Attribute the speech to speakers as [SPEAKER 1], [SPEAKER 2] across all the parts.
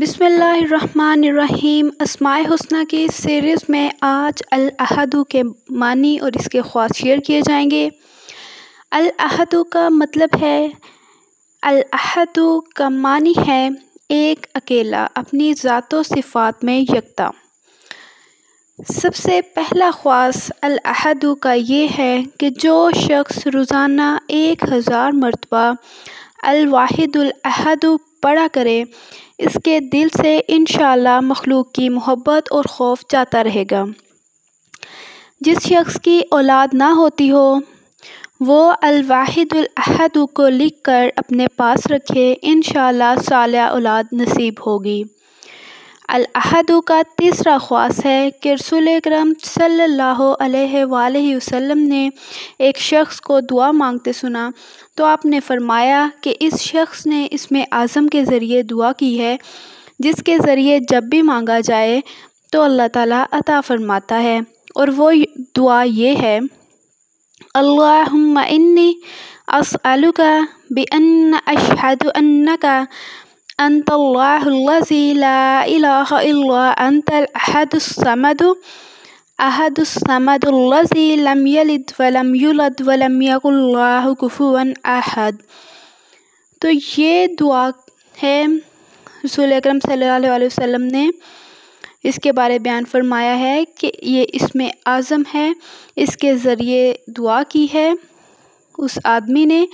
[SPEAKER 1] بسم اللہ الرحمن الرحیم۔ اسماء حسنہ کی سیریز میں آج الاحدو کے معنی اور اس کے خواص شیئر کیے جائیں گے۔ الاحدو کا مطلب ہے الاحدو کا معنی ہے ایک اکیلا، اپنی ذات و صفات میں یکتا۔ سب سے پہلا خواص الاحدو کا یہ ہے کہ جو شخص روزانہ ایک ہزار مرتبہ الواحد الاحد پڑھا کرے، اس کے دل سے انشاءاللہ مخلوق کی محبت اور خوف جاتا رہے گا۔ جس شخص کی اولاد نہ ہوتی ہو، وہ الواحد الاحد کو لکھ کر اپنے پاس رکھے، انشاءاللہ صالح اولاد نصیب ہوگی۔ الاحدو کا تیسرا خواص ہے کہ رسول اکرم صلی اللہ علیہ وآلہ وسلم نے ایک شخص کو دعا مانگتے سنا تو آپ نے فرمایا کہ اس شخص نے اسم اعظم کے ذریعے دعا کی ہے، جس کے ذریعے جب بھی مانگا جائے تو اللہ تعالیٰ عطا فرماتا ہے۔ اور وہ دعا یہ ہے، اللہم انی اسألک بأن اشہد انک انت اللہ الذی لا الہ الا انت الاحد الصمد احد الصمد الذی لم یلد ولم یولد ولم یکن له کفوا احد تو یہ دعا ہے، رسول اکرم صلی اللہ علیہ وسلم نے اس کے بارے بیان فرمایا ہے کہ یہ اسم اعظم ہے، اس کے ذریعے دعا کی ہے۔ اس آدمی نے،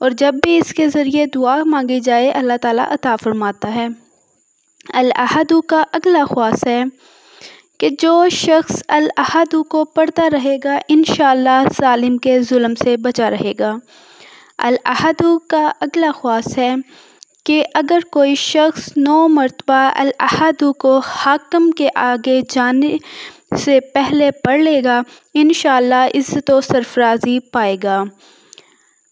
[SPEAKER 1] اور جب بھی اس کے ذریعے دعا مانگی جائے، اللہ تعالیٰ عطا فرماتا ہے۔ الاحدو کا اگلا خواص ہے کہ جو شخص الاحدو کو پڑھتا رہے گا، انشاءاللہ ظالم کے ظلم سے بچا رہے گا۔ الاحدو کا اگلا خواص ہے کہ اگر کوئی شخص نو مرتبہ الاحدو کو حاکم کے آگے جانے سے پہلے پڑھ لے گا، انشاءاللہ عزت و سرفرازی پائے گا۔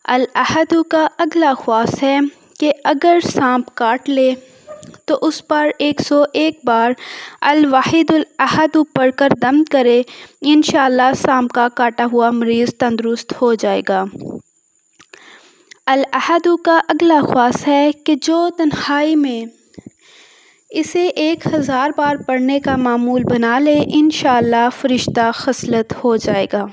[SPEAKER 1] الاحدو کا اگلا خواص ہے کہ اگر سانپ کاٹ لے، تو اس پر ایک سو ایک بار الواحد الاحدو پڑھ کر دم کرے، انشاءاللہ سانپ کا کاٹا ہوا مریض تندرست ہو جائے گا۔ الاحدو کا اگلا خواص ہے کہ جو تنہائی میں اسے ایک ہزار بار پڑھنے کا معمول بنا لے، انشاءاللہ فرشتہ خصلت ہو جائے گا۔